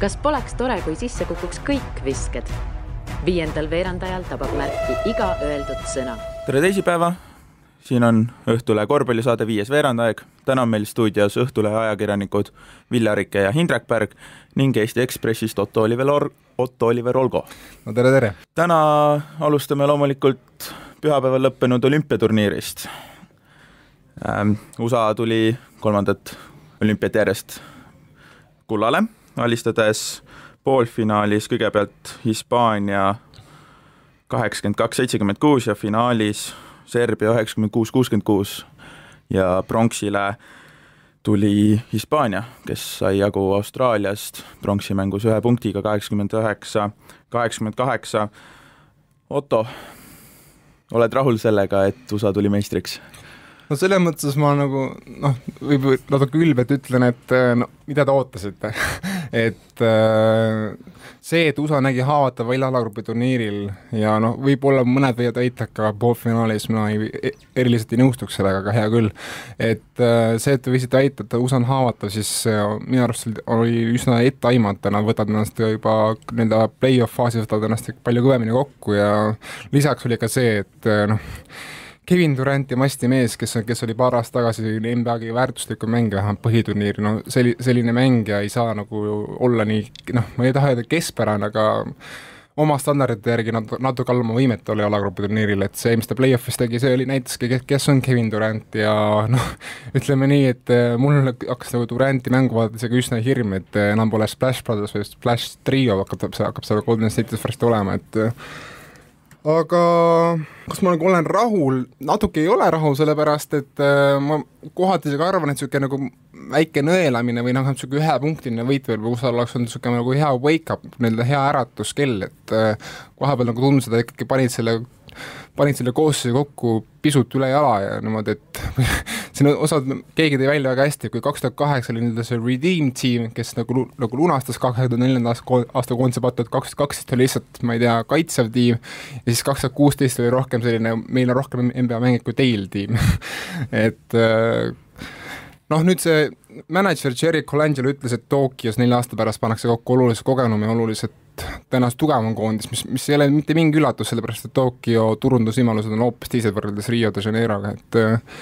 kas poleks tore, kui sisse kukuks kõik visked? viiendal veerandajal tabab märki iga öeldud sõna. tere teisipäeva, siin on Õhtulehe korvpallisaade Viies veerandaeg. täna on meil stuudios Õhtulehe ajakirjanikud Viljar Rike ja Hindrek Pärg ning Eesti Ekspressist Otto Oliver Or-, Otto Oliver Olgo. no tere, tere! täna alustame loomulikult pühapäeval lõppenud olümpiaturniirist ähm,. USA tuli kolmandat olümpiat järjest kullale, alistades poolfinaalis kõigepealt Hispaania kaheksakümmend kaks, seitsekümmend kuus ja finaalis Serbia üheksakümmend kuus, kuuskümmend kuus ja pronksile tuli Hispaania, kes sai jagu Austraaliast pronksimängus ühe punktiga kaheksakümmend üheksa, kaheksakümmend kaheksa. Otto, oled rahul sellega, et USA tuli meistriks? no selles mõttes ma nagu noh, võib natuke ülbelt ütlen, et no mida te ootasite et äh, see, et USA nägi haavatav välja alagrupi turniiril ja noh, võib-olla mõned võivad väita ka poolfinaalis, mina ei, eriliselt ei nõustuks sellega, aga hea küll. et äh, see, et te võisite väita, et USA on haavatav, siis äh, minu arust oli üsna etteaimata, nad võtavad ennast juba nii-öelda play-off faasis võtavad ennast palju kõvemini kokku ja lisaks oli ka see, et noh, Kevin Durant ja masti mees, kes, kes oli paar aastat tagasi NBA kõige väärtuslikum mängija, vähemalt põhiturniiri, no selli-, selline mängija ei saa nagu olla nii noh, ma ei taha öelda keskpärane, aga oma standardite järgi nat-, natuke alluma võimet oli alagrupi turniiril, et see, mis ta play-off'is tegi, see oli, näitaski, kes on Kevin Durant ja noh, ütleme nii, et eh, mul hakkas nagu Duranti mängu vaadates isegi üsna hirm, et eh, enam pole Splash Brothers või Splash Trio hakkab, hakkab seal Golden State'is varsti olema, et aga kas ma nagu olen rahul, natuke ei ole rahul, sellepärast et äh, ma kohati isegi arvan, et niisugune nagu väike nõelamine või noh, niisugune ühepunktiline võit võib-olla USA-l oleks olnud niisugune nagu hea wake-up, nii-öelda hea äratuskell, et äh, vahepeal nagu tundus, et ikkagi panid selle panid selle koosseisu kokku pisut üle jala ja niimoodi, et siin osad, keegi tõi välja väga hästi, kui kaks tuhat kaheksa oli nii-öelda see redeem tiim, kes nagu, nagu lunastas kahe tuhande neljanda aasta koondise pattu, et kaks tuhat kaksteist oli lihtsalt, ma ei tea, kaitsev tiim ja siis kaks tuhat kuusteist oli rohkem selline, meil on rohkem NBA mängijad kui teil tiim et äh, noh, nüüd see mänedžer Jerry Colangelo ütles, et Tokyos nelja aasta pärast pannakse kokku oluliselt kogenum ja oluliselt tõenäoliselt tugevam koondis, mis, mis ei ole mitte mingi üllatus, sellepärast et Tokyo turundusvõimalused on hoopis teised võrreldes Rio de Janeiroga, et äh,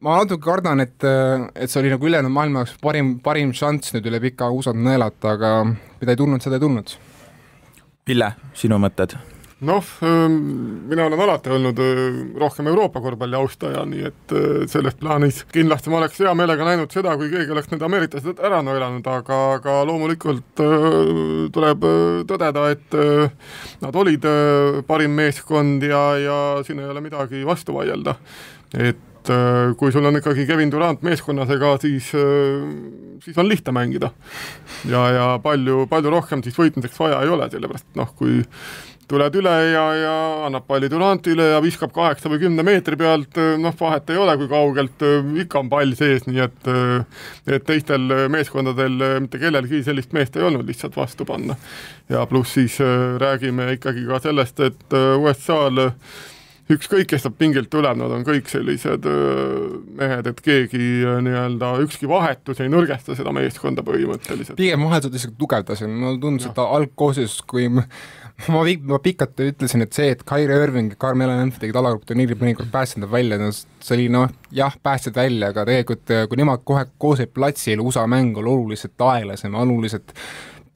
ma natuke kardan, et, äh, et see oli nagu ülejäänud maailma jaoks parim, parim šanss nüüd üle pika USA-d nõelata, aga mida ei tulnud, seda ei tulnud. Ville, sinu mõtted? Noh, ähm, mina olen alati olnud äh, rohkem Euroopa korvpalli austaja, nii et äh, selles plaanis kindlasti ma oleks hea meelega näinud seda, kui keegi oleks need ameeriklased ära nõelanud, aga, aga loomulikult äh, tuleb tõdeda, et nad olid parim meeskond ja, ja siin ei ole midagi vastu vaielda. et kui sul on ikkagi Kevin Durant meeskonnas, ega siis, siis on lihtne mängida. ja, ja palju, palju rohkem siis võitmiseks vaja ei ole, sellepärast noh, kui tuled üle ja, ja annab palli Durantile ja viskab kaheksa või kümne meetri pealt, noh, vahet ei ole, kui kaugelt, ikka on pall sees, nii et et teistel meeskondadel mitte kellelgi sellist meest ei olnud lihtsalt vastu panna. ja pluss siis räägime ikkagi ka sellest, et USA-l ükskõik, kes sealt pingilt tuleb, nad on kõik sellised mehed, et keegi nii-öelda, ükski vahetus ei nõrgesta seda meeskonda põhimõtteliselt. pigem vahetused isegi tugevdasid, mulle tundus, et algkoosseisus, kui ma, ma pikalt ütlesin, et see, et Kyrie Irving ja Carmelo Anthony tegid alagrupiturniiri mõnikord päästsid nad välja, no see oli noh, jah, päästsid välja, aga tegelikult kui nemad kohe koos olid platsil, USA mäng oli oluliselt aeglasem, oluliselt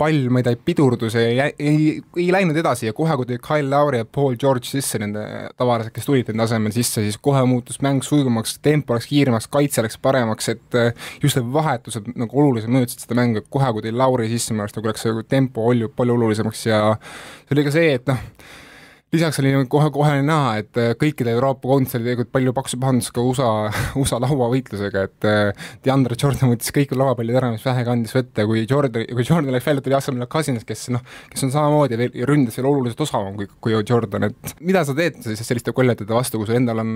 pall, ma ei tea, pidurdus ja ei, ei, ei läinud edasi ja kohe, kui tuli Kyle Lowry ja Paul George sisse nende tavaliselt, kes tulid nende asemel sisse, siis kohe muutus mäng sujuvamaks, tempo läks kiiremaks, kaitse läks paremaks, et eh, just need vahetused nagu oluliselt mõjutasid seda mängu, et kohe, kui tuli Lowry sisse, minu arust nagu läks see tempo palju, palju olulisemaks ja see oli ka see, et noh, lisaks oli kohe-kohe näha, et äh, kõikide Euroopa koondistel oli tegelikult palju paksu pahandust ka USA, USA lauavõitlusega, et äh, DeAndre Jordan võttis kõik lauapallid ära, mis vähegi andis võtta ja kui Jordan, kui Jordan läks välja, tuli asemele Cousins, kes noh, kes on samamoodi veel, ründas veel oluliselt osavam kui, kui Jordan, et mida sa teed siis selliste koljatide vastu, kui sul endal on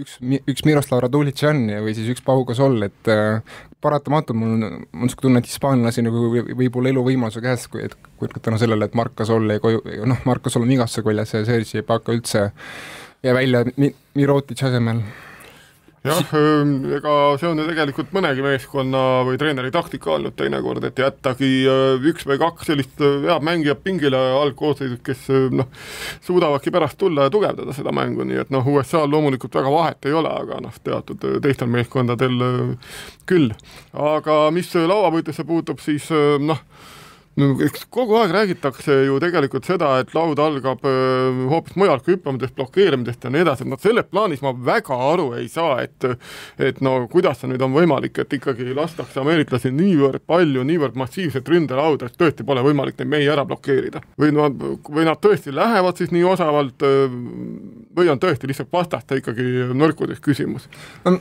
üks, üks Miroslav Radulitš on või siis üks Pau Gasol, et äh, paratamatult mul on, mul on niisugune tunne, et hispaanlasi nagu võib olla eluvõimaluse käes, kui, et kui tänu sellele, et Mark Gasol jäi koju, noh, Mark Gasol on vigastuse koljas ja Sergei Ibaka üldse jäi välja Mi-, Mirotitši asemel jah, ähm, ega see on ju tegelikult mõnegi meeskonna või treeneri taktika olnud teinekord, et jättagi äh, üks või kaks sellist äh, head mängijat pingile algkoosseisus, kes äh, noh, suudavadki pärast tulla ja tugevdada seda mängu, nii et noh, USA-l loomulikult väga vahet ei ole, aga noh, teatud teistel meeskondadel küll. aga mis lauavõitlusse puutub, siis noh, no eks kogu aeg räägitakse ju tegelikult seda, et laud algab öö, hoopis mujalt kui hüppamisest, blokeerimisest ja nii edasi, et noh, selles plaanis ma väga aru ei saa, et et no kuidas see nüüd on võimalik, et ikkagi lastakse ameeriklasi niivõrd palju, niivõrd massiivset ründelauda, et tõesti pole võimalik neid mehi ära blokeerida. või nad, või nad tõesti lähevad siis nii osavalt või on tõesti lihtsalt vastaste ikkagi nõrkudes küsimus? no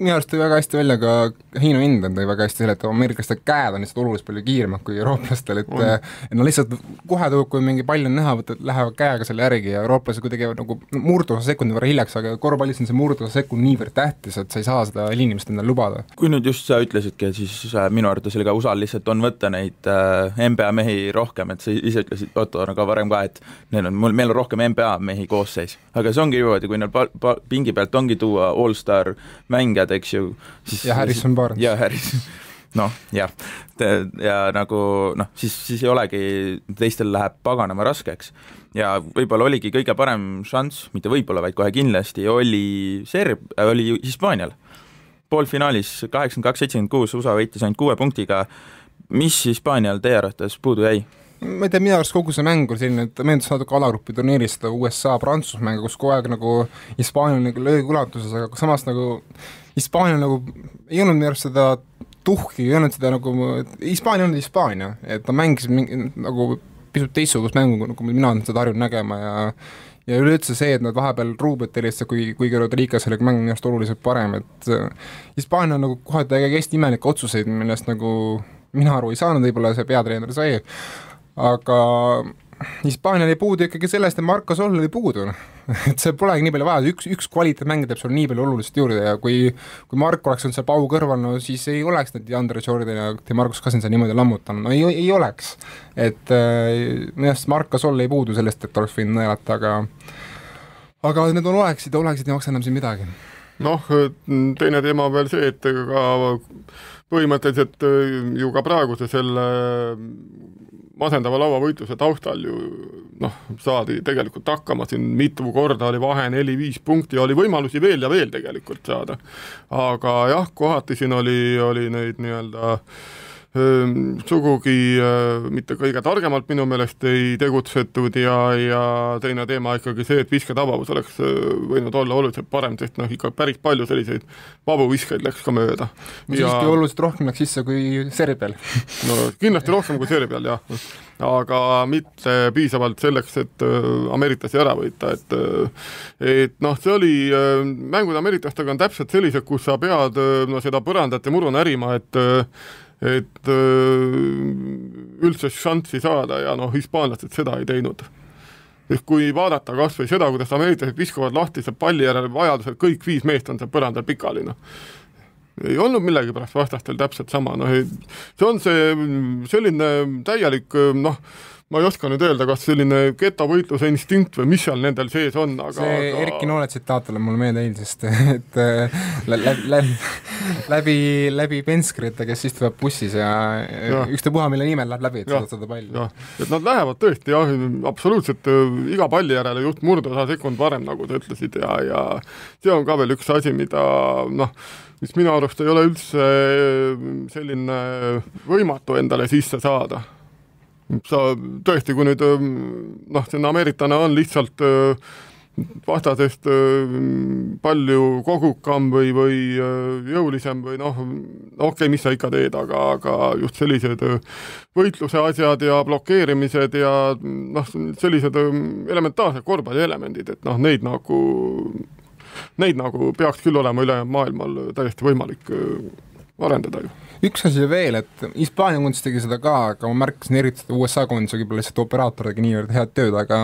minu arust tõi väga hästi välja ka Heino Inden tõi väga hästi selle, et ameeriklaste käed on lihtsalt oluliselt palju kiiremad kui eurooplastel, et et no lihtsalt kohe tuleb, kui mingi pall on näha, võtad, lähevad käega selle järgi ja eurooplased kuidagi nagu murdosa sekundi võrra hiljaks, aga korvpallis on see murdosa sekund niivõrd tähtis, et sa ei saa seda liinimist endale lubada. kui nüüd just sa ütlesidki, siis äh, minu arvates oli ka USA-l lihtsalt on võtta neid äh, NBA mehi rohkem, et sa ise ütlesid, Otto, aga varem ka, et neil on, mul, meil on rohkem NBA mehi koosseis. aga see ongi niimoodi, kui neil pa-, pa-, pingi pealt ongi tuua allstar mängijad, eks ju, siis ja Harrison Barnes. ja Harrison noh, jah, ja nagu noh, siis, siis ei olegi, teistel läheb paganama raskeks. ja võib-olla oligi kõige parem šanss, mitte võib-olla, vaid kohe kindlasti, oli Serb-, oli Hispaanial. poolfinaalis kaheksakümmend kaks, seitsekümmend kuus, USA võitis ainult kuue punktiga, mis Hispaanial teie arvates puudu jäi? ma ei tea, minu arust kogu see mäng oli selline, et meenutas natuke alagrupi turniirist seda USA-Prantsuse mängu, kus kogu aeg nagu Hispaania nagu löögi ulatuses, aga samas nagu Hispaania nagu ei olnud minu arust seda tuhki, ei olnud seda nagu, Hispaania on Hispaania, et ta mängis mingi nagu pisut teistsugust mängu, nagu mina olen seda harjunud nägema ja ja üleüldse see, et nad vahepeal Ruubet helistasid, kui, kuigi Rodriguez oli mäng minu arust oluliselt parem, et Hispaania on nagu kohati tegi hästi imelikke otsuseid, millest nagu mina aru ei saanud, võib-olla see peatreener sai, aga Hispaanial jäi puudu ikkagi sellest, et Marko Soll oli puudu. et see polegi nii palju vaja, üks, üks kvaliteetmäng teeb sulle nii palju olulist juurde ja kui kui Mark oleks olnud seal Pau kõrval, no siis ei oleks need Andre Jordan ja Demarcus Cousins niimoodi lammutanud, no ei, ei oleks. et äh, minu arust Marko Soll jäi puudu sellest, et oleks võinud nõelata, aga aga need on oleksid oleksid, ei maksa enam siin midagi. noh, teine teema on veel see, et ka põhimõtteliselt ju ka praeguse selle masendava lauavõitluse taustal ju noh, saadi tegelikult hakkama, siin mitu korda oli vahe neli-viis punkti oli võimalusi veel ja veel tegelikult saada. aga jah, kohati siin oli, oli neid nii-öelda sugugi mitte kõige targemalt minu meelest ei tegutsetud ja, ja teine teema ikkagi see, et visketabavus oleks võinud olla oluliselt parem, sest noh, ikka päris palju selliseid vabu viskeid läks ka mööda. no ja... siiski oluliselt rohkem läks sisse kui Serbial no kindlasti rohkem kui Serbial, jah aga mitte piisavalt selleks, et ameeriklasi ära võita, et et noh, see oli, mängud ameeriklastega on täpselt sellised, kus sa pead no seda põrandat ja muru närima, et et üldse šanssi saada ja noh, hispaanlased seda ei teinud. ehk kui vaadata kas või seda, kuidas ameeriklased viskavad lahtise palli järel vajadusel kõik viis meest on seal põrandal pikali, noh ei olnud millegipärast vastastel täpselt sama, noh see on see selline täielik noh, ma ei oska nüüd öelda, kas selline getovõitluse instinkt või mis seal nendel sees on, aga see aga... Erki Noole tsitaat tuleb mulle meelde eilsest, et äh, läbi, läbi, läbi, läbi Penskrite, kes istuvad bussis ja, ja. ükstapuha, mille nimel läheb läbi, et saada seda palli. et nad lähevad tõesti jah, absoluutselt äh, iga palli järele just murdosa sekund varem, nagu sa ütlesid, ja, ja see on ka veel üks asi, mida noh, mis minu arust ei ole üldse äh, selline võimatu endale sisse saada sa tõesti, kui nüüd ähm, noh, see ameeriklane on lihtsalt äh, vastasest äh, palju kogukam või, või äh, jõulisem või noh, okei okay,, mis sa ikka teed, aga, aga just sellised võitluse asjad ja blokeerimised ja noh, sellised elementaarsed korvpallielemendid, et noh, neid nagu, neid nagu peaks küll olema ülejäänud maailmal täiesti võimalik arendada ju üks asi veel, et Hispaania koondis tegi seda ka, aga ma märkasin eriti seda USA koondise, võib-olla lihtsalt operaator tegi niivõrd head tööd, aga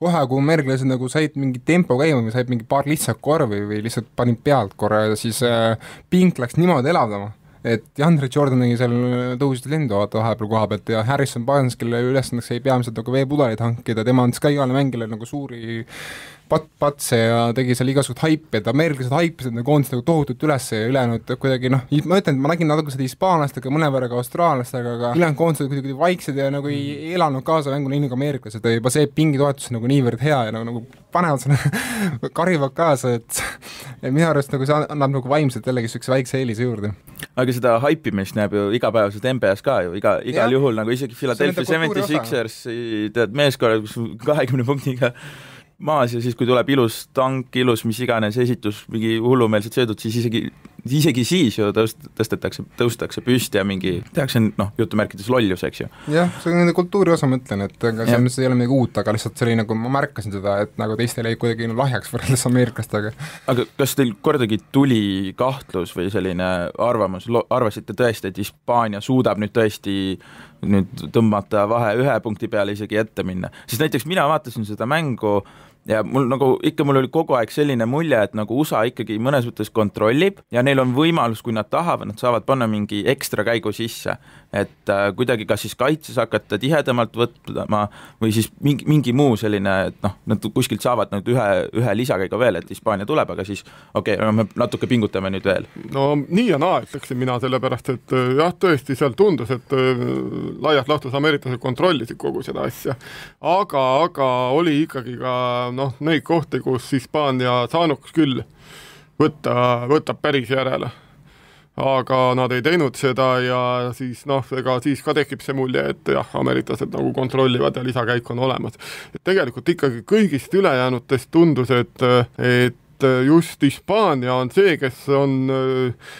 kohe, kui ameeriklased nagu said mingi tempo käima või said mingi paar lihtsat korvi või lihtsalt panid pealt korra ja siis äh, pink läks niimoodi elavdama et Jandre Jordan tegi seal, tõusis lendu vaata vahepeal koha pealt ja Harrison Barnes, kelle ülesandeks jäi peamiselt nagu veepudeleid hankida, tema andis ka igale mängijale nagu suuri pat-, patse ja tegi seal igasugust haipi, et ameeriklased haipisid need koondised nagu tohutult üles ja ülejäänud kuidagi noh, ma ütlen, et ma nägin natuke seda hispaanlastega, mõnevõrra ka austraallastega, aga ülejäänud koondised kuidagi vaiksed ja nagu ei elanud kaasa mängu nii nagu ameeriklased ja juba see pingitoetus nagu niivõrd hea ja nagu, nagu panevad sinna karjuvad kaasa, et ja minu arust nagu see annab nagu vaimselt jällegi niisuguse väikse eelise juurde. aga seda haipimist näeb ju igapäevaselt NBA-s ka ju, iga, igal ja. juhul nagu isegi Philadelphia Seventy Sixers tead meeskonnad, kus kahekümne punktiga maas ja siis, kui tuleb ilus tank, ilus mis iganes esitus, mingi hullumeelsed söödud, siis isegi, isegi siis ju tõust-, tõstetakse, tõustakse püsti ja mingi, tehakse noh, jutumärkides lollus, eks ju. jah, see on nende kultuuri osa, ma ütlen, et ega selles mõttes ei ole midagi uut, aga lihtsalt see oli nagu, ma märkasin seda, et nagu teistel jäi kuidagi lahjaks võrreldes ameeriklastega. aga kas teil kordagi tuli kahtlus või selline arvamus, arvasite tõesti, et Hispaania suudab nüüd tõesti nüüd tõmmata vahe ühe punkti peale isegi ette minna, sest näiteks mina vaatasin seda mängu ja mul nagu ikka, mul oli kogu aeg selline mulje, et nagu USA ikkagi mõnes mõttes kontrollib ja neil on võimalus, kui nad tahavad, nad saavad panna mingi ekstra käigu sisse et äh, kuidagi kas siis kaitses hakata tihedamalt võtma või siis mingi, mingi muu selline, et noh, nad kuskilt saavad nüüd ühe, ühe lisakäigu veel, et Hispaania tuleb, aga siis okei okay,, me natuke pingutame nüüd veel. no nii ja naa, ütleksin mina, sellepärast et äh, jah, tõesti seal tundus, et äh, laias laastus ameeriklased kontrollisid kogu seda asja. aga, aga oli ikkagi ka noh, neid kohti, kus Hispaania saanuks küll võtta, võtab päris järele aga nad ei teinud seda ja siis noh, ega siis ka tekib see mulje, et jah, ameeriklased nagu kontrollivad ja lisakäik on olemas. et tegelikult ikkagi kõigist ülejäänutest tundus, et, et just Hispaania on see, kes on äh,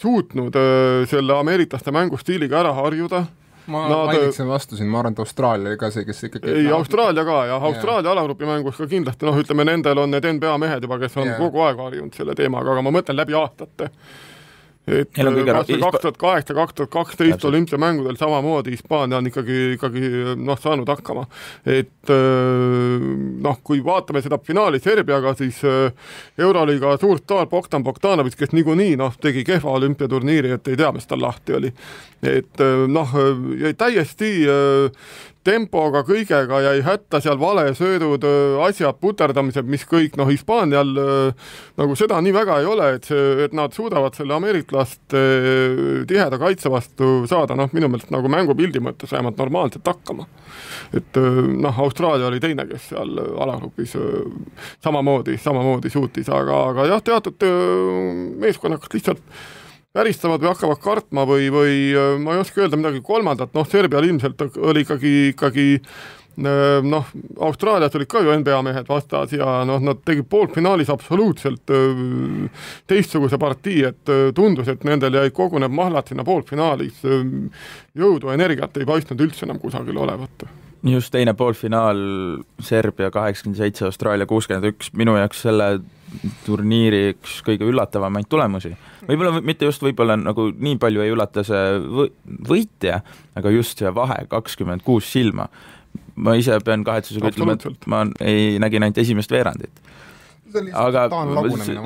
suutnud äh, selle ameeriklaste mängustiiliga ära harjuda ma Nad, vaidleksin vastu siin, ma arvan, et Austraalia oli ka see, kes ikkagi ei, Austraalia ka jah, Austraalia yeah. alagrupi mängus ka kindlasti noh, ütleme nendel on need NBA mehed juba, kes on yeah. kogu aeg harjunud selle teemaga, aga ma mõtlen läbi aastate et kas või kaks tuhat kaheksa, kaks tuhat kaksteist olümpiamängudel samamoodi Hispaania on ikkagi, ikkagi noh, saanud hakkama. et äh, noh, kui vaatame seda finaali Serbiaga, siis äh, Euroliiga suur staar Bogdan Bogdanovic, kes niikuinii noh, tegi kehva olümpiaturniiri, et ei tea, mis tal lahti oli. et äh, noh, täiesti tempoga, kõigega jäi hätta seal valesöödud, asjad, puterdamised, mis kõik noh, Hispaanial nagu seda nii väga ei ole, et see, et nad suudavad selle ameeriklaste tiheda kaitse vastu saada, noh, minu meelest nagu mängupildi mõttes vähemalt normaalselt hakkama. et noh, Austraalia oli teine, kes seal alagrupis samamoodi, samamoodi suutis, aga, aga jah, teatud meeskonnad kas lihtsalt väristavad või hakkavad kartma või, või äh, ma ei oska öelda midagi kolmandat, noh, Serbial ilmselt oli ikkagi, ikkagi äh, noh, Austraalias olid ka ju NBA mehed vastas ja noh, nad tegid poolfinaalis absoluutselt äh, teistsuguse partii, et tundus, et nendel jäid koguneb mahlad sinna poolfinaalis, jõudu, energiat ei paistnud üldse enam kusagil olevat just teine poolfinaal, Serbia kaheksakümmend seitse, Austraalia kuuskümmend üks, minu jaoks selle turniiri üks kõige üllatavamaid tulemusi. võib-olla mitte just võib-olla nagu nii palju ei üllata see võitja, aga just see vahe, kakskümmend kuus silma. ma ise pean kahetsusega ütlema, et ma ei, nägin ainult esimest veerandit aga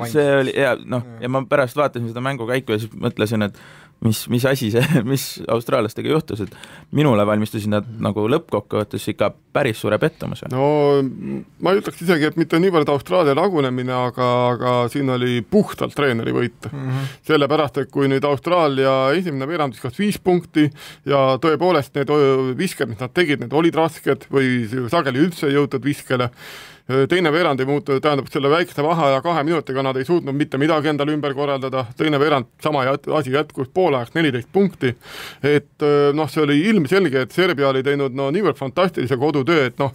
see oli ja noh, ja ma pärast vaatasin seda mängukäiku ja siis mõtlesin, et mis, mis asi see, mis austraallastega juhtus, et minule valmistasid nad nagu lõppkokkuvõttes ikka päris suure pettumuse. no ma ütleks isegi, et mitte niivõrd Austraalia lagunemine, aga, aga siin oli puhtalt treeneri võit mm. -hmm. sellepärast, et kui nüüd Austraalia esimene veerand viskas viis punkti ja tõepoolest need visked, mis nad tegid, need olid rasked või sageli üldse ei jõutud viskele, teine veerand ei muutu, tähendab selle väikese vaheaja kahe minutiga nad ei suutnud mitte midagi endale ümber korraldada, teine veerand sama jät-, asi jätkus poolajaks neliteist punkti, et noh, see oli ilmselge, et Serbia oli teinud no niivõrd fantastilise kodutöö, et noh,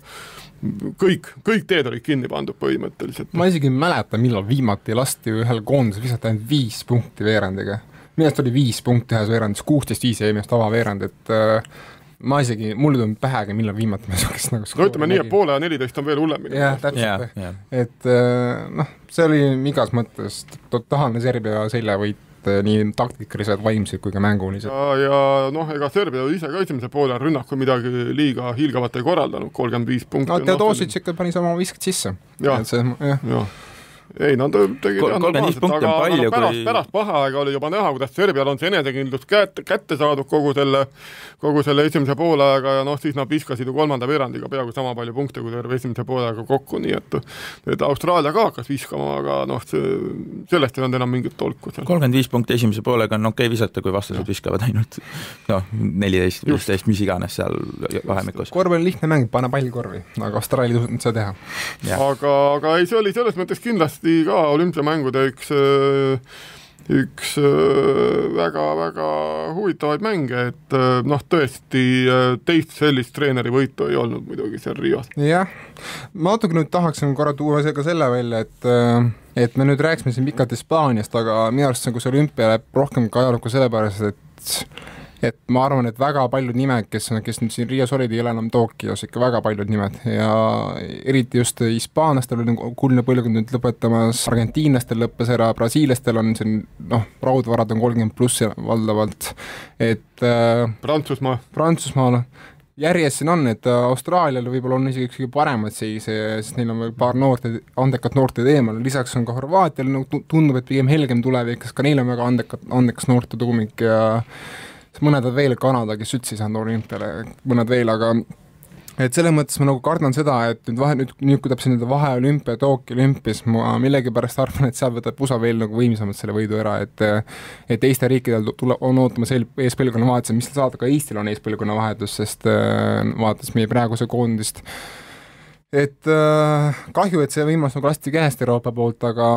kõik, kõik teed olid kinni pandud põhimõtteliselt. ma isegi ei mäleta, millal viimati lasti ühel koondisel visata ainult viis punkti veerandiga. minu arust oli viis punkti ühes veerandis, kuusteist viis jäi minu arust avaveerand, et äh, ma isegi, mul ei tulnud pähegi, millal viimati ma niisugust nagu no ütleme nii, et poole ja neliteist on veel hullemini. jah, täpselt yeah,, yeah. et äh, noh, see oli igas mõttes totaalne Serbia seljavõit äh, nii taktikaliselt, vaimselt kui ka mänguliselt. ja, ja noh, ega Serbia ise ka esimese poole rünnakul midagi liiga hiilgavat ei korraldanud, kolmkümmend viis punkti. no Teodosic no, ikka pani sama visked sisse. jah, jah ja. Ei tegid Kol- kolmkümmend viis punkti on palju, pärast kui-, pärast vaheaega oli juba näha, kuidas Serbial on see enesekindlus kätte, kätte saadud kogu selle, kogu selle esimese poolaega ja noh, siis nad viskasid ju kolmanda veerandiga peaaegu sama palju punkte kui terve esimese poolaega kokku, nii et et Austraalia ka hakkas viskama, aga noh, see, sellest ei olnud enam mingit tolku seal. kolmkümmend viis punkti esimese poolega on okei okay visata, kui vastased viskavad ainult noh, neliteist, viisteist, mis iganes seal vahemikus. korvpall on lihtne mäng, pane pall korvi, aga Austraalia ei suutnud seda teha. Aga, aga ei, see oli selles mõttes kindlasti ka olümpiamängude üks üks väga-väga huvitavaid mänge, et noh, tõesti teist sellist treeneri võitu ei olnud muidugi seal Rios. jah, ma natuke nüüd tahaksin korra tuua ka selle välja, et et me nüüd rääkisime siin pikalt Hispaaniast, aga minu arust see olümpia läheb rohkem ka ajalukku sellepärast, et et ma arvan, et väga paljud nimed, kes on, kes nüüd siin Riias olid, ei ole enam Tokyos, ikka väga paljud nimed. Ja eriti just hispaanlastel oli nagu kuldne põlvkond nüüd lõpetamas, argentiinlastel lõppes ära, brasiillastel on siin noh, raudvarad on kolmkümmend pluss valdavalt, et äh, Prantsusmaa. Prantsusmaal järjest siin on, et Austraalial võib-olla on isegi kõige paremaid seise, sest neil on veel paar noort, andekat noorte eemal, lisaks on ka Horvaatial nagu tundub, et pigem helgem tulevik, sest ka neil on väga andekat, andekas noorte tuumik ja mõned on veel, Kanada, kes üldse ei saanud olümpiale, mõned veel, aga et selles mõttes ma nagu kardan seda, et nüüd vahe, nüüd, nüüd kui tuleb see nii-öelda vaheolümpia, Tokyo olümpias, ma millegipärast arvan, et seal võtab USA veel nagu võimsamalt selle võidu ära, et et teistel riikidel tule, on ootamas eel, eespõlvkonna vahetus, mis saada, ka Eestil on eespõlvkonna vahetus, sest äh, vaadates meie praeguse koondist, et äh, kahju, et see võimalus nagu lasti käest Euroopa poolt, aga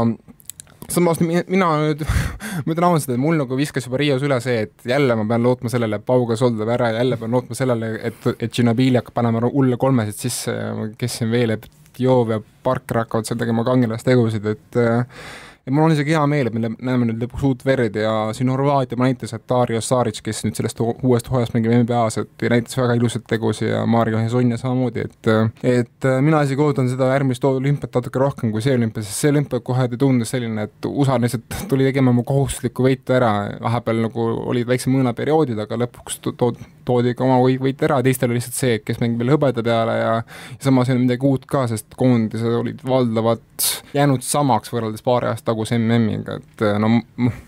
samas mina nüüd, ma ütlen ausalt, et mul nagu viskas juba Riios üle see, et jälle ma pean lootma sellele, et Pauga soldab ära ja jälle pean lootma sellele, et, et Ginobili hakkab panema hulle kolmesid sisse ja kes siin veel, et Joov ja Parker hakkavad seal tegema kangelastegusid, et äh, ja mul on isegi hea meel, et me näeme nüüd lõpuks uut verd ja siin Horvaatia näitas, et Dario Saric, kes nüüd sellest uuest hooajast mängib NBA-s, et näitas väga ilusaid tegusid ja Mario Hezonja samamoodi, et et mina isegi ootan seda järgmist olümpiat natuke rohkem kui see olümpia, sest see olümpia kohe tundus selline, et USA lihtsalt tuli tegema oma kohustuslikku võitu ära, vahepeal nagu olid väikse mõõnaperioodid, aga lõpuks tood, toodi ka oma võit ära, teistel oli lihtsalt see, kes mängib veel hõbeda peale ja, ja samas ei olnud midagi uut ka, sest koondised olid valdavalt jäänud samaks võrreldes paari aasta taguse MM-iga, et no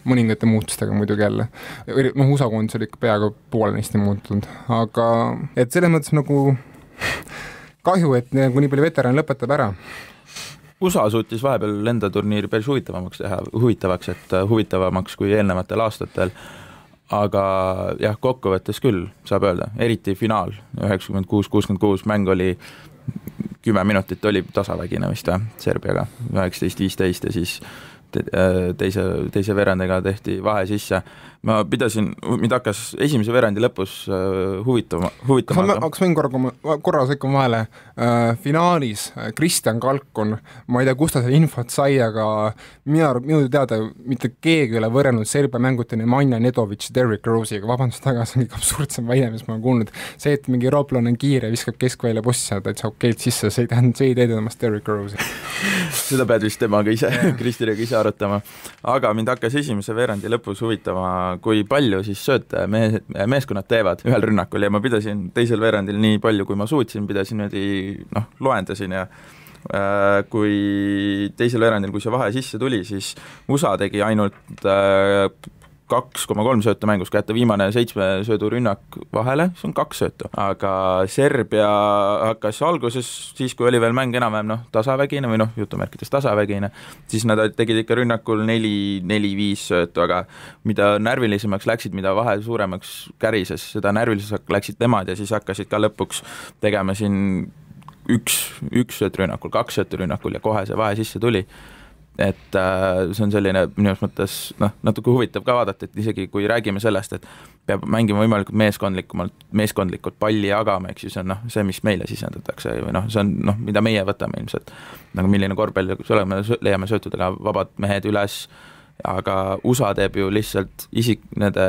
mõningate muutustega muidugi jälle. noh, USA koondis oli ikka peaaegu poolenisti muutunud, aga et selles mõttes nagu kahju, et nagu nii palju veterane lõpetab ära USA suutis vahepeal enda turniiri päris huvitavamaks teha, huvitavaks, et huvitavamaks kui eelnevatel aastatel aga jah, kokkuvõttes küll, saab öelda, eriti finaal, üheksakümmend kuus, kuuskümmend kuus, mäng oli kümme minutit oli tasavägine vist või, Serbiaga, üheksateist, viisteist ja siis teise, teise veerandiga tehti vahe sisse. Ma pidasin, mind hakkas esimese veerandi lõpus huvitama, huvitama kas ma võin korra, korra sekkuma vahele. Äh,, finaalis Kristjan Kalkon, ma ei tea, kust ta seda infot sai, aga mina, minu teada mitte keegi ei ole võrrelnud Serbia mängujate Nemanja Nedovic Derrick Rose'iga, vabandust väga, see on kõige absurdsem väide, mis ma olen kuulnud. see, et mingi eurooplane on kiire, viskab keskvälja bossi täitsa okeilt sisse, see ei tähenda, see ei tee temast Derrick Rose'i. Seda pead vist temaga ise, Kristiniga ise arutama. aga mind hakkas esimese veerandi lõpus huvitama, kui palju siis sööte mees, meeskonnad teevad ühel rünnakul ja ma pidasin teisel veerandil nii palju, kui ma suutsin, pidasin niimoodi noh, loendasin ja äh, kui teisel veerandil, kui see vahe sisse tuli, siis USA tegi ainult äh, kaks koma kolm söötu mängus, kui jätta viimane seitsme söödu rünnak vahele, see on kaks söötu, aga Serbia hakkas alguses, siis kui oli veel mäng enam-vähem noh, tasavägine või noh, jutumärkides tasavägine, siis nad tegid ikka rünnakul neli, neli-viis söötu, aga mida närvilisemaks läksid, mida vahe suuremaks kärises, seda närvilisemaks läksid nemad ja siis hakkasid ka lõpuks tegema siin üks, üks sööt rünnakul, kaks söötu rünnakul ja kohe see vahe sisse tuli et äh, see on selline minu mõttes noh, natuke huvitav ka vaadata, et isegi kui räägime sellest, et peab mängima võimalikult meeskondlikumalt, meeskondlikult palli jagama, eks ju, see on noh, see, mis meile sisendatakse või noh, see on noh, mida meie võtame ilmselt. nagu milline korvpall peaks olema, leiame söötudega vabad mehed üles aga USA teeb ju lihtsalt isik, nende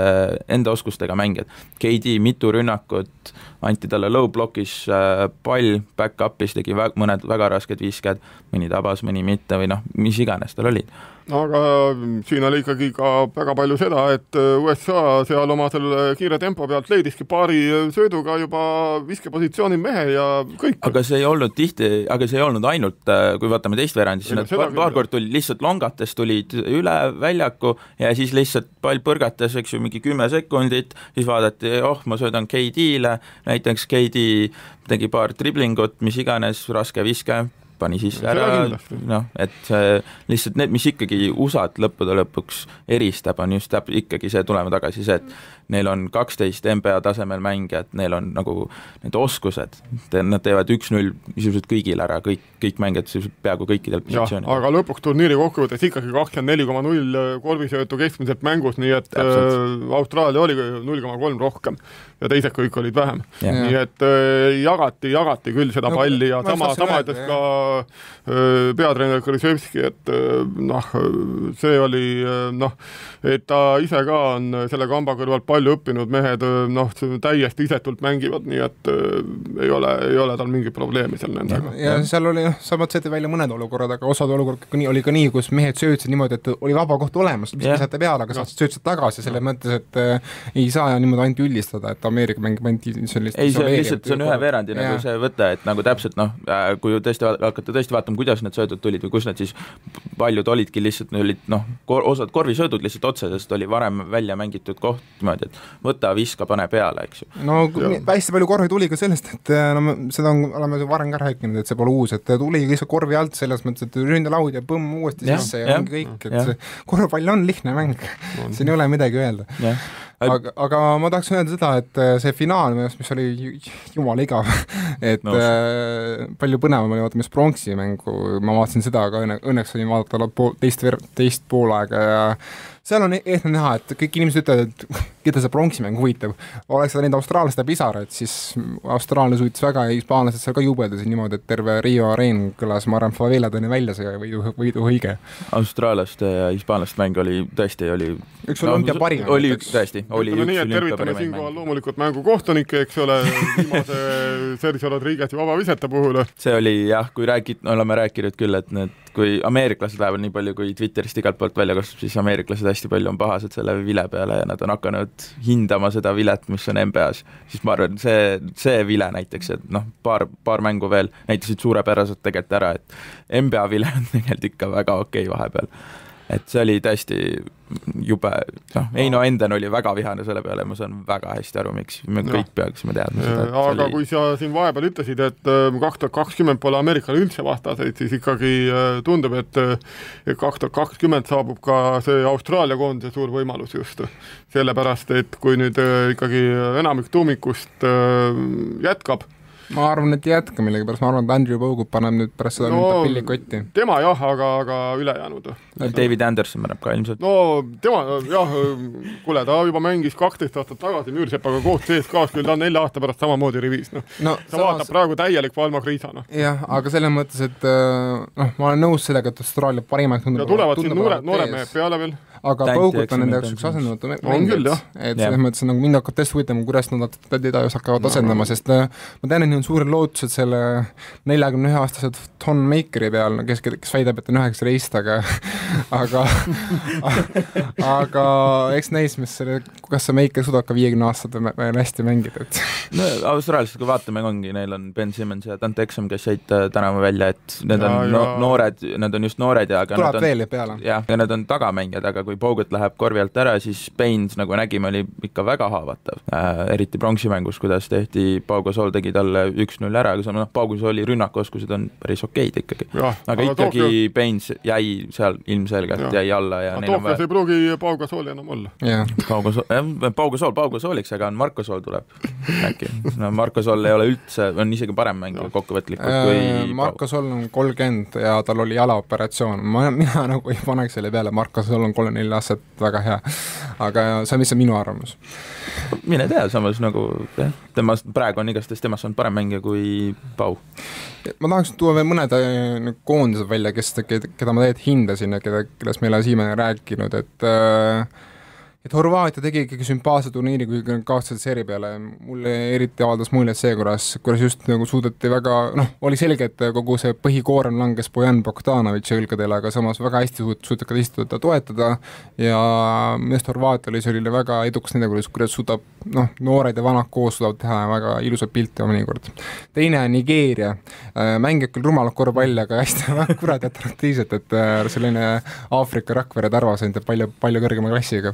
enda oskustega mängijad. KD mitu rünnakut, anti talle low block'is äh, pall, back-up'is tegi vä-, mõned väga rasked visked, mõni tabas, mõni mitte või noh, mis iganes tal olid aga siin oli ikkagi ka väga palju seda, et USA seal oma selle kiire tempo pealt leidiski paari sööduga juba viskepositsiooni mehe ja kõik. aga see ei olnud tihti, aga see ei olnud ainult, kui vaatame teist veerandit, siis nad paar, paar korda tulid lihtsalt longates, tulid üle väljaku ja siis lihtsalt pall põrgatas, eks ju, mingi kümme sekundit, siis vaadati, oh, ma söödan KD-le, näiteks KD tegi paar driblingut, mis iganes, raske viske, pani sisse ära, noh, et see lihtsalt need, mis ikkagi USA-t lõppude lõpuks eristab, on just täp-, ikkagi see, tuleme tagasi, see, et neil on kaksteist NBA tasemel mängijat, neil on nagu need oskused, nad teevad üks-null sisuliselt kõigil ära, kõik, kõik mängijad sisuliselt peaaegu kõikidel positsioonidel. aga lõpuks turniiri kokkuvõttes ikkagi kakskümmend neli koma null korvisöötu keskmiselt mängus, nii et Täpselt. äh, Austraalia oli null koma kolm rohkem ja teised kõik olid vähem. nii et äh, jagati, jagati küll seda no, palli ja sama, sama ütles ka peatreener Krasevski, et äh, noh, see oli äh, noh, et ta ise ka on selle kamba kõrvalt palju õppinud mehed, noh, täiesti isetult mängivad, nii et äh, ei ole, ei ole tal mingit probleemi seal nendega. ja seal oli noh, sa mõtlesid välja mõned olukorrad, aga osad olukorrad oli ka nii, kus mehed söötsid niimoodi, et oli vaba koht olemas, visati peale, aga saatsid söötsid tagasi, selles mõttes, et äh, ei saa niimoodi ainult üldistada, et Ameerika mängib ainult sellist ei, see on lihtsalt, see on ühe veerandi nagu see võte, et nagu täpselt noh, äh, kui tõesti hakata tõesti vaatama, kuidas need söödud tulid või kus need siis, paljud olidki lihtsalt, olid noh, osad korvisöödud lihtsalt otse, sest oli varem välja mängitud koht niimoodi, et võta, viska, pane peale, eks ju. no hästi palju korvi tuli ka sellest, et äh, no seda on, oleme varem ka rääkinud, et see pole uus, et tuli lihtsalt korvi alt selles mõttes, et ründelaud ja põmm uuesti ja, sisse ja, ja ongi kõik, et ja. see korvpall on lihtne mäng. Siin ei ole midagi öelda aga, aga ma tahaks öelda seda, et äh, see finaal minu arust, mis oli jumala igav et no. äh, palju põnevam oli vaata, mis pronksi mängu, ma vaatasin seda, aga õnne, õnneks sain vaadata teist, teist poolaega ja seal on ehtne näha, et kõik inimesed ütlevad, et keda see pronksimäng huvitab. oleks seda neid austraallaste pisaraid, siis Austraalia suutis väga ja hispaanlased seal ka jubeldasid niimoodi, et terve Rio areen kõlas, ma arvan, faveeladeni välja see võidu, võiduhõige. austraallaste ja hispaanlaste mäng oli tõesti, oli üks olümpia no, parim. oli tõesti, oli ütleme nii, et tervitame siinkohal loomulikult mängukohtunikke, eks ole, viimase Sergio Rodriguez'i vabavisete puhul. see oli jah, kui räägid, oleme rääkinud küll, et need kui ameeriklased lähevad nii palju, kui Twitterist igalt poolt välja kostub, siis ameeriklased hästi palju on pahased selle vile peale ja nad on hakanud hindama seda vilet, mis on NBA-s. siis ma arvan, see, see vile näiteks, et noh, paar, paar mängu veel näitasid suurepäraselt tegelikult ära, et NBA vile on tegelikult ikka väga okei okay vahepeal et see oli tõesti jube, noh, Heino Enden oli väga vihane selle peale, ma saan väga hästi aru, miks, me kõik peaksime teadma seda. aga oli... kui sa siin vahepeal ütlesid, et äh, kaks tuhat kakskümmend pole Ameerikal üldse vastaseid, siis ikkagi äh, tundub, et kaks tuhat kakskümmend saabub ka see Austraalia koondise suur võimalus just. sellepärast, et kui nüüd äh, ikkagi enamik tuumikust jätkab ma arvan, et ei jätka millegipärast, ma arvan, et Andrew Bogut paneb nüüd pärast seda no, pillikotti. tema jah, aga, aga ülejäänud. David Anderson paneb ka ilmselt. no tema jah, kuule, ta juba mängis kaksteist aastat tagasi Müürsepaga koos CSKA-s, küll ta on nelja aasta pärast samamoodi rivis, noh no,. ta samas... vaatab praegu täielik Valmo Kriisa, noh. jah, aga selles mõttes, et äh, noh, ma olen nõus sellega, et Austraalia parimaks tundub ja tulevad siin noored, noored mehed peale veel aga Bogut on nende jaoks üks asendamatu mängija, et selles mõttes nagu mind hakkab tõesti huvitama, kuidas nad teda just hakkavad asendama, sest äh, ma tean, et neil on suured lootused selle neljakümne ühe aastase Don Makeri peal, kes, kes väidab, et on üheksateist, aga aga aga eks näis, mis selle, kas see Maker suudab ka viiekümne aastaselt veel hästi mängida, et no Austraalias, kui vaatame, ongi, neil on Ben Simmons ja Dante Exum, kes jäid äh, tänava välja, et need ja, on no, noored, nad on just noored ja aga tuleb veel peale. jah, ja nad on tagamängijad, aga kui Bogut läheb korvi alt ära, siis Baines, nagu nägime, oli ikka väga haavatav äh,. eriti pronksi mängus, kuidas tehti, Pau Gasol tegi talle üks-null ära, aga noh, Pau Gasoli rünnakuoskused on päris okeid ikkagi. aga ikkagi Tokyo... Baines jäi seal ilmselgelt, jäi alla ja Tokyos ei pruugi Pau Gasoli enam olla. Jah, Pau Gasol, Pau Gasoliks, aga on Marko Sool tuleb äkki. no Marko Sool ei ole üldse, on isegi parem mängija kokkuvõtlikult kui äh, Marko Sool on kolmkümmend ja tal oli jalaoperatsioon, ma, mina nagu ei paneks selle peale, Marko Sool on kolmekümne neli aastat väga hea. aga see on lihtsalt minu arvamus. mine tea, samas nagu jah, temast, praegu on igastahes temast saanud parem mängija kui Pau. ma tahaks tuua veel mõned äh, koondised välja, kes, keda ma tegelikult hindasin ja keda, kellest me ei ole siiamaani rääkinud, et äh, et Horvaatia tegi ikkagi sümpaatse turniiri, kuigi nad kaotasid seeri peale, mulle eriti avaldas muljet see, kuidas, kuidas just nagu suudeti väga noh, oli selge, et kogu see põhikoorem langes Bojan Bogdanovitši õlgadele, aga samas väga hästi suut-, suuti ka teist teda toetada. Ja minu arust Horvaatia oli selline väga edukas nende juures, kuidas suudab noh, noored ja vanad koos suudavad teha väga ilusat pilti mõnikord. teine on Nigeeria, äh, mängivad küll rumalat korvpalli, aga hästi kuradi atraktiivset, et äh, selline Aafrika Rakvere Tarvas ainult palju, palju kõrgema klassiga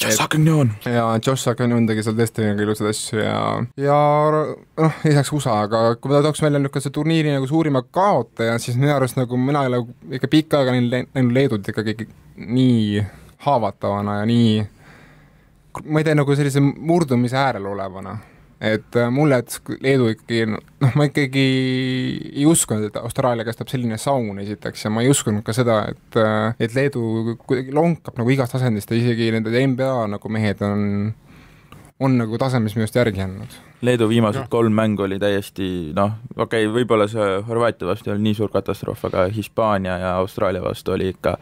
Josh Agnon. ja Josh Agnon tegi seal tõesti nagu ilusaid asju ja, ja noh, lisaks USA, aga kui ma tooks välja niisuguse turniiri nagu suurima kaotaja, siis minu arust nagu mina ei ole ikka pikka aega näinud Leedut ikkagi nii haavatavana ja nii ma ei tea, nagu sellise murdumise äärel olevana et äh, mulle jättis Leedu ikkagi, noh, ma ikkagi ei uskunud, et Austraalia kestab selline saun esiteks ja ma ei uskunud ka seda, et, äh, et Leedu kuidagi lonkab nagu igast asendist ja isegi nende NBA nagu mehed on, on nagu tasemes minust järgi andnud. Leedu viimased ja. kolm mängu oli täiesti noh, okei okay,, võib-olla see Horvaatia vastu ei olnud nii suur katastroof, aga Hispaania ja Austraalia vastu oli ikka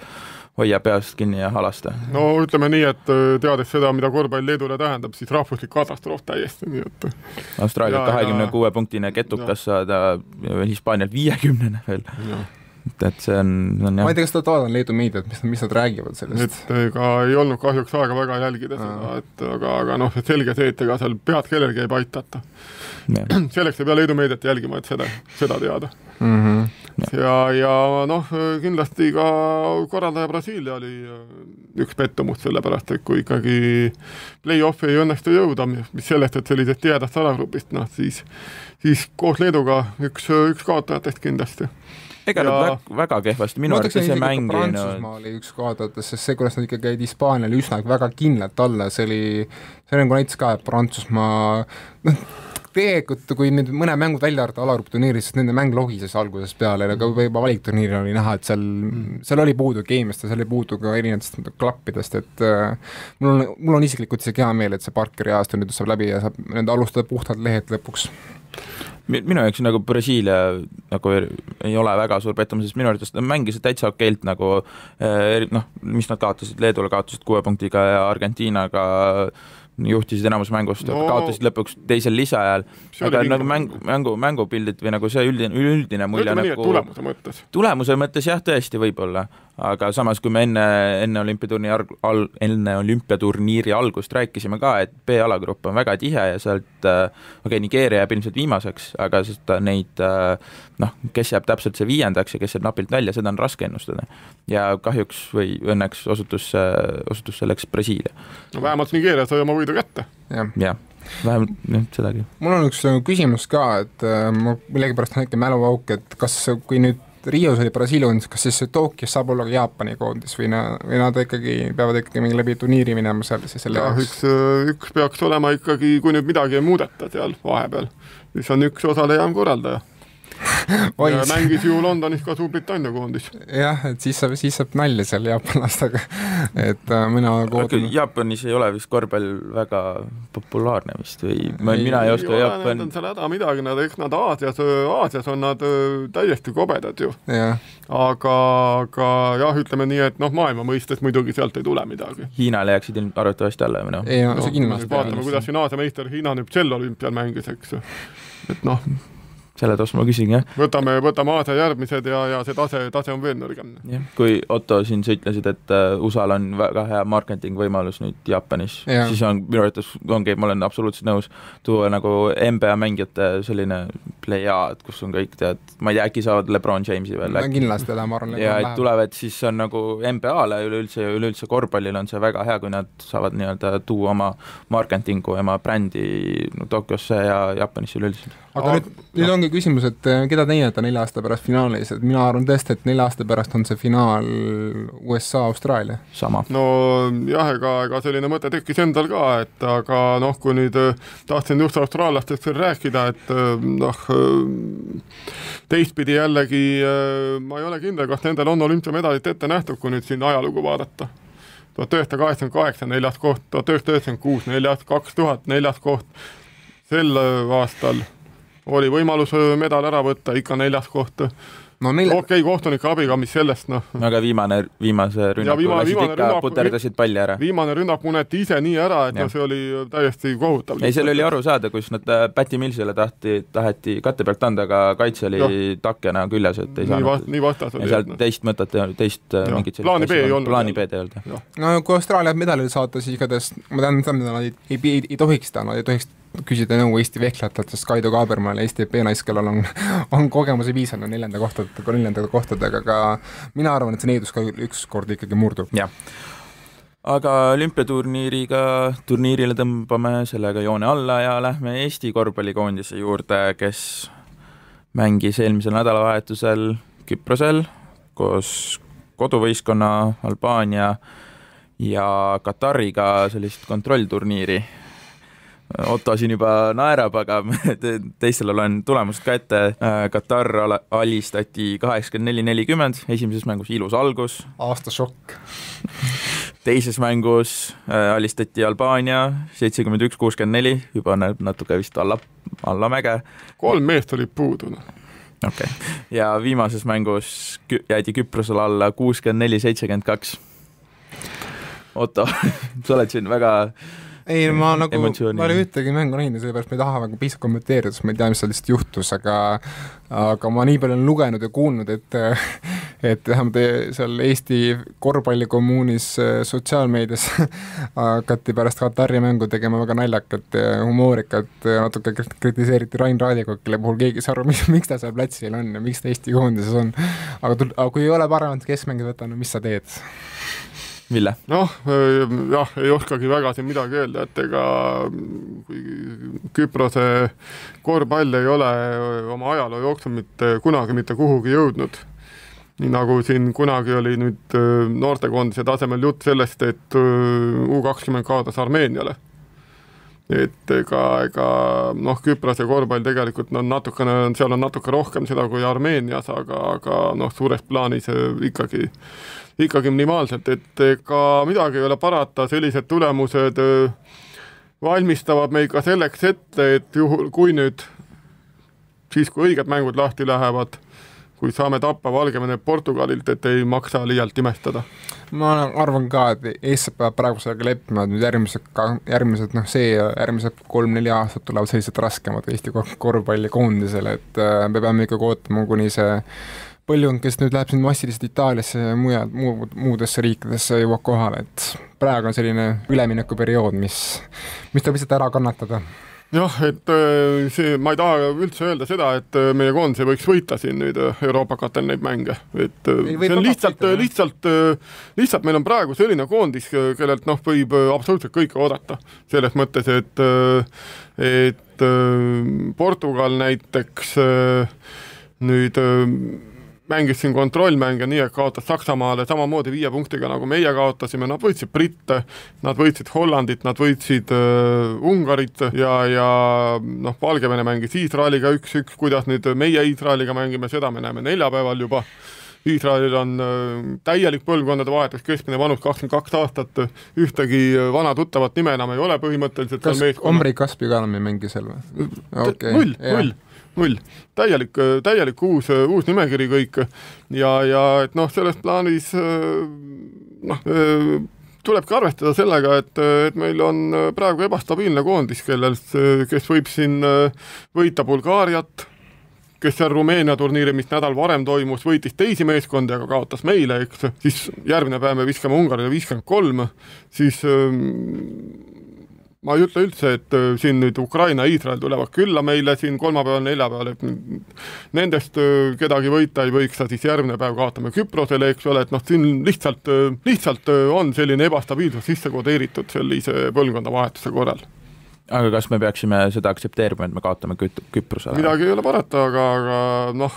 hoia peast kinni ja halasta. no ütleme nii, et äh, teades seda, mida korvpall Leedule tähendab, siis rahvuslik katastroof täiesti, nii et Austraalia kahekümne kuue punktine ketukas ja. saada, Hispaanialt viiekümnene veel. et, et see on, on jah. ma ei tea, kas te olete vaadanud Leedu meediat, mis, mis nad räägivad sellest? et ega ei olnud kahjuks aega väga jälgida seda, et aga, aga noh, et selge see, et ega seal pead kellelgi ei paitata. selleks ei pea Leedu meediat jälgima, et seda, seda teada mm. -hmm ja, ja noh, kindlasti ka korraldaja Brasiilia oli äh, üks pettumus, sellepärast et kui ikkagi play-off'i ei õnnestu jõuda, mis sellest, et sellisest tihedast alagrupist, noh siis, siis koos Leeduga üks, üks kaotajatest kindlasti ega nad ja... väga, väga kehvasti minu arvates ei mänginud. Prantsusmaa oli üks kaotajatest, sest see, kuidas nad ikka käid Hispaaniale üsna väga kindlalt alla, see oli, see nagu näitas ka, et Prantsusmaa noh, tegelikult kui nüüd mõne mängu välja arvata alagruppturniirist, siis nende mäng lohises algusest peale, aga juba valikturniiril oli näha, et seal, seal oli puudu keemiast ja seal oli puudu ka erinevatest klappidest, et äh, mul on, mul on isiklikult isegi hea meel, et see Parkeri aasta nüüd saab läbi ja saab nüüd alustada puhtalt lehelt lõpuks. Minu jaoks nagu Brasiilia nagu ei ole väga suur pettumus, sest minu arvates nad mängisid täitsa okeilt nagu eh, noh, mis nad kaotasid, Leedule kaotasid kuue punktiga ja Argentiinaga juhtisid enamus mängust no,, kaotasid lõpuks teisel lisaajal, aga nagu mäng, mängu, mängupildid või nagu see üldine, üleüldine mulje nagu tulemuse mõttes. tulemuse mõttes jah, tõesti võib-olla, aga samas, kui me enne, enne olümpiaturniiri al-, al-, enne olümpiaturniiri algust rääkisime ka, et B-alagrupp on väga tihe ja sealt äh, okei okay,, Nigeeria jääb ilmselt viimaseks, aga seda neid äh, noh, kes jääb täpselt see viiendaks ja kes jääb napilt välja, seda on raske ennustada. ja kahjuks või õnneks osutus, osutus selleks Brasiilia. no vähemalt Nigeeria sai oma võidu kätte ja.. jah vähemalt jah, sedagi. mul on üks küsimus ka, et äh, ma millegipärast on väike mäluauk, et kas, kui nüüd Rios oli Brasiilia koondis, kas siis Tokyos saab olla ka Jaapani koondis või na-, või nad ikkagi peavad ikkagi mingi läbi turniiri minema seal siis selle jaoks? üks, äh, üks peaks olema ikkagi, kui nüüd midagi ei muudeta seal vahepeal, siis on üks osaleja on korraldaja mängis ju Londonis ka Suurbritannia koondis. jah, et siis saab, siis saab nalja seal jaapanlastega, et äh, mina ootan. Jaapanis ei ole vist korvpall väga populaarne vist või ma, mina ei oska Jaapan. Nendel on seal häda midagi, nad, eks nad Aasias, Aasias on nad täiesti kobedad ju. aga, aga jah, ütleme nii, et noh, maailma mõistes muidugi sealt ei tule midagi. Hiinale jääksid arvatavasti alla või noh? ei no see kindlasti. vaatame, kuidas siin Aasia meister Hiina nüüd sel olümpial mängis, eks ju. et noh selle tõttu ma küsin, jah. võtame, võtame Aasia järgmised ja, ja see tase, tase on veel nõrgem. jah, kui Otto siin sa ütlesid, et uh, USA-l on väga hea marketingvõimalus nüüd Jaapanis, siis on minu arvates ongi, ma olen absoluutselt nõus, tuua nagu NBA mängijate selline plejaad, kus on kõik tead, ma ei tea, äkki saavad Lebron Jamesi veel kindlasti läheb, ma arvan. ja et tulevad, siis on nagu NBA-le üleüldse, üleüldse korvpallil on see väga hea, kui nad saavad nii-öelda tuua oma marketingu, oma brändi no, Tokyosse ja Jaapanisse üleüldiselt. aga nüüd, nüüd ongi küsimus, et eh, keda teie näete nelja aasta pärast finaalis, et mina arvan tõesti, et nelja aasta pärast on see finaal USA-Austraalia. sama. no jah, ega, ega selline mõte tekkis endal ka, et aga noh, kui nüüd eh, tahtsin just austraallastest veel rääkida, et eh, noh, teistpidi jällegi ma ei ole kindel, kas nendel on olümpiamedalid ette nähtud, kui nüüd siin ajalugu vaadata. tuhat üheksasada kaheksakümmend kaheksa neljas koht, tuhat üheksasada üheksakümmend kuus neljas, kaks tuhat neljas koht, sel aastal oli võimalus medal ära võtta, ikka neljas koht no neil okei okay,, kohtunike abiga, mis sellest, noh. aga viimane, viimase rünnaku viima, lasid ikka rünnak, puterdasid palli ära. viimane rünnak muneti ise nii ära, et noh, see oli täiesti kohutav. ei, seal oli aru saada, kus nad äh, Päti Millsile tahti, taheti katte pealt anda, aga kaitse oli ja. takena küljes, et ei nii saanud nii vastas oli. ja sealt no. teist mõtet, teist äh, ja. mingit plaani B ei olnud. plaani B-d ei olnud, jah. no kui Austraalia medalile saata, siis igatahes ma tean, mida nad ei, ei, ei, ei tohiks teha, nad ei tohiks küsida nõu Eesti vehklejatelt, sest Kaido Kaabermaal Eesti EP naiskellal on, on kogemuse piisanud neljanda kohtade, neljandate kohtadega, aga mina arvan, et see needus ka ükskord ikkagi murdub. jah aga olümpiaturniiriga, turniirile tõmbame sellega joone alla ja lähme Eesti korvpallikoondise juurde, kes mängis eelmisel nädalavahetusel Küprosel koos koduvõistkonna Albaania ja Katariga sellist kontrollturniiri Otto siin juba naerab, aga teistele loen tulemused ka ette. Äh, Katar alistati kaheksakümmend neli, nelikümmend, esimeses mängus ilus algus. aasta šokk teises mängus äh, alistati Albaania seitsekümmend üks, kuuskümmend neli, juba näeb natuke vist alla, allamäge. kolm meest olid puudu noh okei okay., ja viimases mängus jäädi Küprosele alla kuuskümmend neli, seitsekümmend kaks. Otto sa oled siin väga ei, ma nagu, ma ei ole ühtegi mängu näinud ja sellepärast ma ei taha nagu piisavalt kommenteerida, sest ma ei tea, mis seal lihtsalt juhtus, aga aga ma nii palju olen lugenud ja kuulnud, et et vähemalt seal Eesti korvpallikommuunis äh, sotsiaalmeedias hakati pärast Katari mängu tegema väga naljakat ja humoorikat ja natuke kritiseeriti Rain Raadikut, kelle puhul keegi ei saa aru, miks ta seal platsil on ja miks ta Eesti koondises on. aga, aga kui ei ole paremat keskmängijat võtta, no mis sa teed? Ville? noh, jah, ei oskagi väga siin midagi öelda, et ega kui Küprose korvpall ei ole oma ajaloo jooksul mitte kunagi mitte kuhugi jõudnud, nii nagu siin kunagi oli nüüd noortekoondise tasemel jutt sellest, et U kakskümmend kaotas Armeeniale et ega, ega noh, Küprose korvpall tegelikult on natukene, seal on natuke rohkem seda kui Armeenias, aga, aga noh, suures plaanis ikkagi ikkagi minimaalselt, et ega midagi ei ole parata, sellised tulemused valmistavad meid ka selleks ette, et juhul, kui nüüd siis, kui õiged mängud lahti lähevad, kui saame tappa Valgevene Portugalilt, et ei maksa liialt imestada. ma arvan ka, et Eesti peab praegu sellega leppima, et nüüd järgmised järgmised noh, see järgmised kolm-neli aastat tulevad sellised raskemad Eesti korvpallikoondisele, et me peame ikkagi ootama, kuni see põlvkond, kes nüüd läheb siin massiliselt Itaaliasse ja mujal, muu, muudesse riikidesse jõuab kohale, et praegu on selline üleminekuperiood, mis, mis tuleb lihtsalt ära kannatada jah, et äh, see, ma ei taha üldse öelda seda, et äh, meie koondis ei võiks võita siin nüüd äh, Euroopa katel neid mänge, et ei, see on lihtsalt, lihtsalt, lihtsalt meil on praegu selline koondis, kellelt noh, võib absoluutselt kõike oodata. selles mõttes, et, et Portugal näiteks nüüd mängis siin kontrollmänge nii, et kaotas Saksamaale samamoodi viie punktiga, nagu meie kaotasime, nad võitsid Britte, nad võitsid Hollandit, nad võitsid äh, Ungarit ja, ja noh, Valgevene mängis Iisraeliga üks-üks, kuidas nüüd meie Iisraeliga mängime, seda me näeme neljapäeval juba. Iisraelil on äh, täielik põlvkondade vahetus, keskmine vanus kakskümmend kaks aastat, ühtegi vana tuttavat nime enam ei ole põhimõtteliselt. kas Omri Kaspi ka enam ei mängi seal või okay.? null, null null, täielik, täielik uus, uus nimekiri kõik. Ja, ja et noh, selles plaanis noh, tulebki arvestada sellega, et, et meil on praegu ebastabiilne koondis, kellel, kes võib siin võita Bulgaariat, kes seal Rumeenia turniiri, mis nädal varem toimus, võitis teisi meeskondi, aga kaotas meile, eks, siis järgmine päev me viskame Ungarile viiskümmend kolm, siis ma ei ütle üldse, et äh, siin nüüd Ukraina, Iisrael tulevad külla meile siin kolmapäeval, neljapäeval, et nendest äh, kedagi võita ei võiks, siis järgmine päev kaotame Küprosele, eks ole, et noh, siin lihtsalt, äh, lihtsalt on selline ebastabiilsus sisse kodeeritud sellise põlvkonnavahetuse korral aga kas me peaksime seda aktsepteerima, et me kaotame Küt-, Küprosele? midagi ei ole parata, aga, aga noh,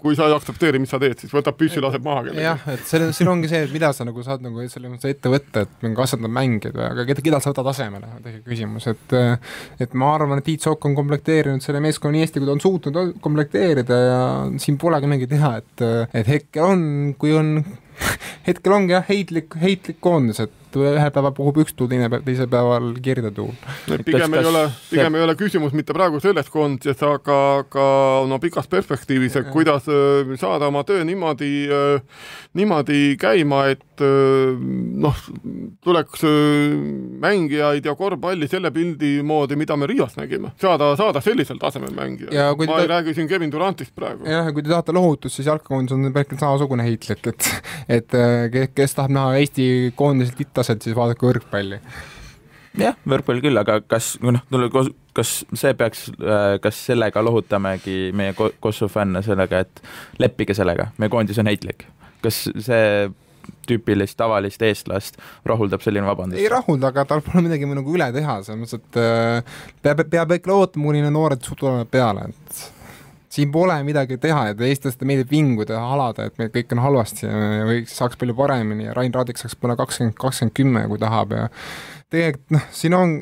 kui sa ei aktsepteeri, mis sa teed, siis võtab püssi, laseb maha kellegi. jah, et selle, siin ongi see, et mida sa nagu saad nagu selles mõttes ette võtta, et asjandad mängijad või, aga keda, keda sa võtad asemele, on tegelikult küsimus, et et ma arvan, et Tiit Sokk on komplekteerinud selle meeskonna nii hästi, kui ta on suutnud komplekteerida ja siin polegi midagi teha, et et hetkel on, kui on hetkel ongi jah, heitlik, heitlik koondis, et ühel päeval puhub üks tuul, teine päev, teisel päeval kirde tuul. pigem ei ole, pigem ei ole küsimus mitte praegu selles koondises, aga, aga no pikas perspektiivis, et kuidas äh, saada oma töö niimoodi, äh, niimoodi käima, et äh, noh, tuleks mängijaid ja korvpalli selle pildi moodi, mida me Rios nägime. saada, saada sellisel tasemel mängija. ma ta... ei räägi siin Kevin Durantist praegu. jah, ja kui te tahate lohutust, siis jalkakoondis on päris samasugune heitlik, et et kes tahab näha Eesti koondiselt itta taset, siis vaadake võrkpalli jah, võrkpall küll, aga kas, noh, kas see peaks, kas sellega lohutamegi meie Kosovo fänne sellega, et leppige sellega, meie koondis on heitlik. kas see tüüpilist tavalist eestlast rahuldab selline vabandus? ei rahulda, aga tal pole midagi nagu üle teha, selles mõttes, et äh, peab, peab ikka ootama, kuni need noored tulevad peale, et siin pole midagi teha, et eestlastele meeldib vinguda ja halada, et meil kõik on halvasti ja võiks, saaks palju paremini ja Rain Raadik saaks panna kakskümmend, kakskümmend kümme, kui tahab ja tegelikult noh, siin on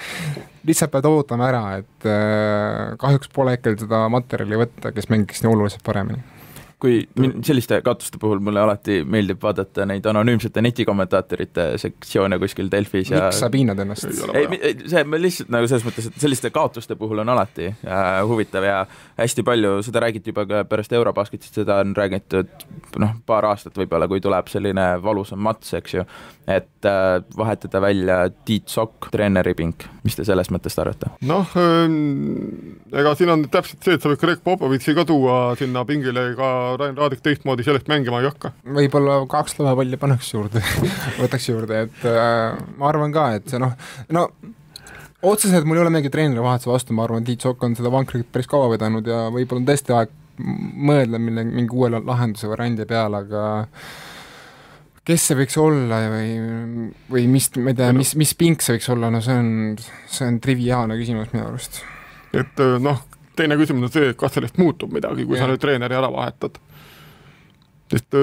lihtsalt pead ootama ära, et äh, kahjuks pole hetkel seda materjali võtta, kes mängiks nii oluliselt paremini kui selliste kaotuste puhul mulle alati meeldib vaadata neid anonüümsete netikommentaatorite sektsioone kuskil Delfis ja miks sa piinad ennast? ei, see lihtsalt nagu selles mõttes, et selliste kaotuste puhul on alati äh, huvitav ja hästi palju, seda räägiti juba ka pärast Eurobasketit, seda on räägitud noh, paar aastat võib-olla, kui tuleb selline valusam mats, eks ju, et äh, vahetada välja Tiit Sokk, treeneri pink, mis te sellest mõttest arvate? noh ähm,, ega siin on täpselt see, et sa võid Greg Popovitši ka tuua sinna pingile ka Rain Raadik teistmoodi sellest mängima ei hakka. võib-olla kaks lõvepalli pannaks juurde võtaks juurde, et äh, ma arvan ka, et see noh, no otseselt mul ei ole mingi treenerivahetuse vastu, ma arvan, Tiit Sokk on seda vankrit päris kaua vedanud ja võib-olla on tõesti aeg mõelda mille, mingi uue lahenduse variandi peale, aga kes see võiks olla või, või mis, ma ei tea, mis, mis pink see võiks olla, no see on, see on triviaalne küsimus minu arust. et noh, teine küsimus on see, et kas sellest muutub midagi, kui yeah. sa nüüd treeneri ära vahetad. sest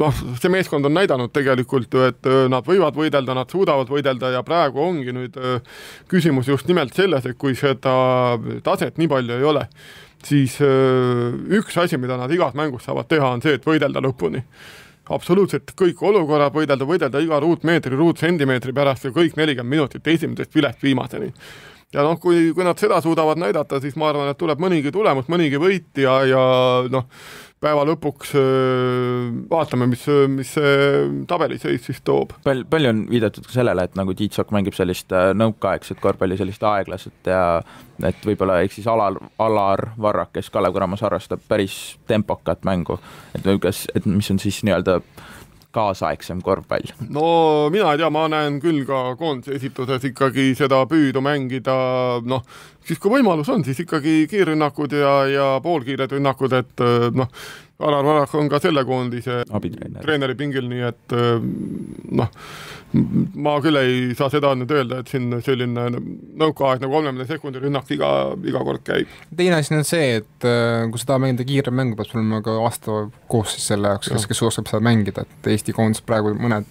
noh, see meeskond on näidanud tegelikult ju, et nad võivad võidelda, nad suudavad võidelda ja praegu ongi nüüd küsimus just nimelt selles, et kui seda taset nii palju ei ole, siis üks asi, mida nad igas mängus saavad teha, on see, et võidelda lõpuni absoluutselt kõik olukorrad võidelda, võidelda iga ruutmeetri, ruutsentimeetri pärast ja kõik nelikümmend minutit esimesest vilest viimaseni ja noh, kui, kui nad seda suudavad näidata, siis ma arvan, et tuleb mõnigi tulemus, mõnigi võit ja, ja noh, päeva lõpuks vaatame, mis, mis see tabeliseis siis toob. pal-, palju on viidatud ka sellele, et nagu Tiit Sokk mängib sellist nõukaaegset korvpalli, sellist aeglaset ja et võib-olla ehk siis Alar, Alar Varrak, kes Kalev Cramo's harrastab päris tempokat mängu, et kas, et mis on siis nii-öelda kaasaegsem korvpall? no mina ei tea, ma näen küll ka koondise esituses ikkagi seda püüdu mängida noh, siis kui võimalus on, siis ikkagi kiirrünnakud ja, ja poolkiired rünnakud, et noh, Alar Varrak on ka selle koondise treeneri pingil, nii et noh, ma küll ei saa seda nüüd öelda, et siin selline nõukaaegne kolmekümne sekundi rünnak iga, iga kord käib. teine asi on see, et äh, kui sa tahad mängida kiiret mängu, peab sul olema ka vastav koosseis selle jaoks, kes, kes oskab seda mängida, et Eesti koondis praegu mõned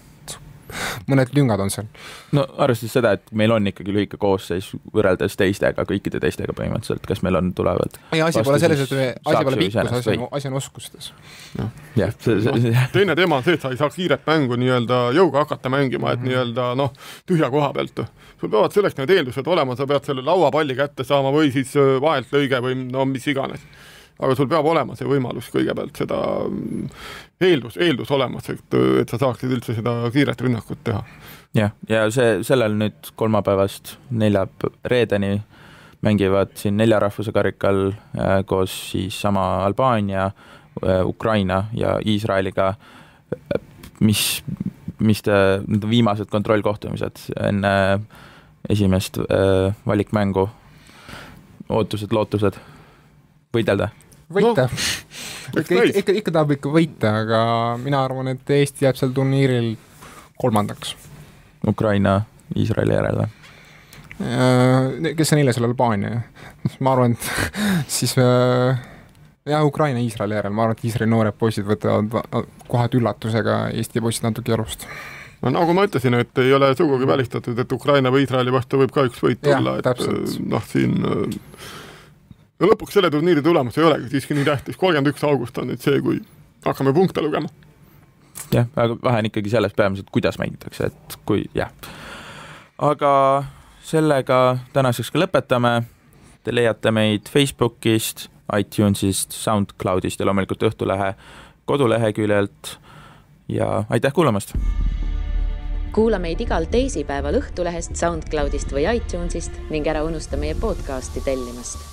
mõned lüngad on seal. no arvestades seda, et meil on ikkagi lühike koosseis võrreldes teistega, kõikide teistega põhimõtteliselt, kas meil on, tulevad ei, asi pole selles, et me, asi pole pikkus, asi on, asi on oskustes. jah, see, see, see no, teine teema on see, et sa ei saa kiiret mängu nii-öelda jõuga hakata mängima, et mm -hmm. nii-öelda noh, tühja koha pealt. sul peavad selleks need eeldused olema, sa pead selle lauapalli kätte saama või siis äh, vahelt lõige või no mis iganes aga sul peab olema see võimalus kõigepealt seda mm, eeldus, eeldus olemas, et, et sa saaksid üldse seda kiiret rünnakut teha. jah, ja see, sellel nüüd kolmapäevast nelja reedeni mängivad siin nelja rahvuse karikal äh, koos siis sama Albaania äh,, Ukraina ja Iisraeliga, mis, mis te, need viimased kontrollkohtumised enne esimest äh, valikmängu, ootused, lootused võidelda? Võita no,. ikka, ikka, ikka, ikka tahab ikka võita, aga mina arvan, et Eesti jääb sel turniiril kolmandaks. Ukraina Iisraeli järel või? Äh, kes on eile seal Albaania? ma arvan, et siis äh, jah, Ukraina Iisraeli järel, ma arvan, et Iisraeli noored poisid võtavad kohati üllatusega Eesti poisid natuke jalust no nagu ma ütlesin, et ei ole sugugi välistatud, et Ukraina või Iisraeli vastu võib ka üks võit ja, olla, et noh, siin no lõpuks selle turniiri tulemus ei olegi siiski nii tähtis, kolmkümmend üks august on nüüd see, kui hakkame punkte lugema. jah, aga vähe on ikkagi selles peamiselt, kuidas mängitakse, et kui jah. aga sellega tänaseks ka lõpetame. Te leiate meid Facebookist, iTunesist, SoundCloudist ja loomulikult Õhtulehe koduleheküljelt ja aitäh kuulamast! kuula meid igal teisipäeval Õhtulehest, SoundCloudist või iTunesist ning ära unusta meie podcasti tellimast